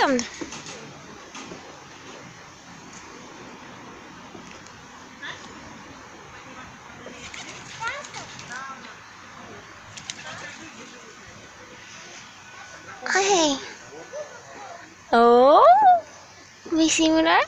там. Okay. Oh, may simula?